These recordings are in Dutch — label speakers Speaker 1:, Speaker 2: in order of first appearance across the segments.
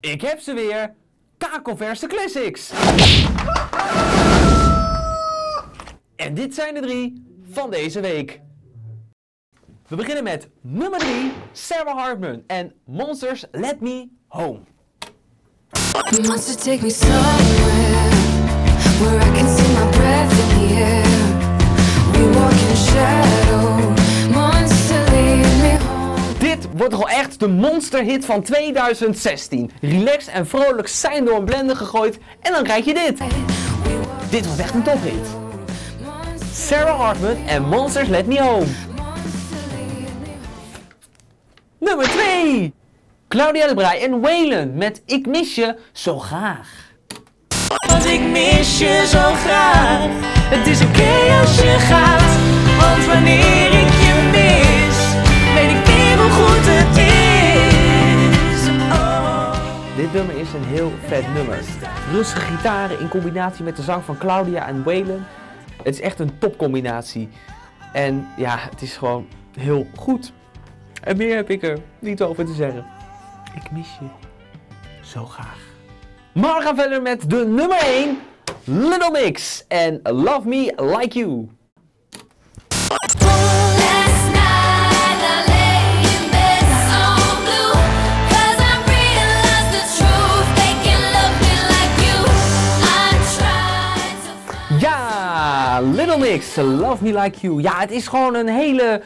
Speaker 1: Ik heb ze weer. Kakelverse Classics. En dit zijn de drie van deze week. We beginnen met nummer 3, Sarah Hartman en Monsters Let Me Home.
Speaker 2: Monster take me somewhere where I can see my breath in.
Speaker 1: Wordt toch echt de monsterhit van 2016. Relaxed en vrolijk zijn door een blender gegooid en dan krijg je dit. Dit wordt echt een tophit. Sarah Hartman en Monsters Let Me Home. Nummer 2. Claudia de Brij en Waylon met Ik mis je zo graag.
Speaker 3: Want ik mis je zo graag. Het is oké als je gaat. Want wanneer
Speaker 1: Dit nummer is een heel vet nummer. Rustige gitaren in combinatie met de zang van Claudia en Waylon. Het is echt een topcombinatie. En ja, het is gewoon heel goed. En meer heb ik er niet over te zeggen. Ik mis je zo graag. Maar we gaan verder met de nummer 1. Little Mix en Love Me Like You. Little Mix, Love Me Like You. Ja, het is gewoon een hele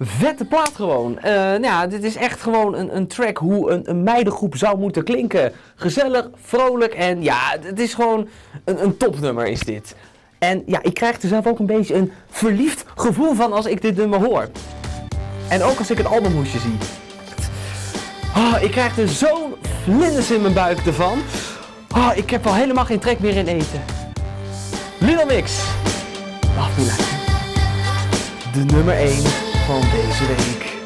Speaker 1: vette plaat gewoon. Eh, nou ja, dit is echt gewoon een, een track hoe een, een meidengroep zou moeten klinken. Gezellig, vrolijk en ja, het is gewoon een, een topnummer is dit. En ja, ik krijg er zelf ook een beetje een verliefd gevoel van als ik dit nummer hoor. En ook als ik het albumhoesje zie. Oh, ik krijg er zo'n vlinders in mijn buik ervan. Oh, ik heb al helemaal geen trek meer in eten. Little Mix. De nummer 1 van deze week.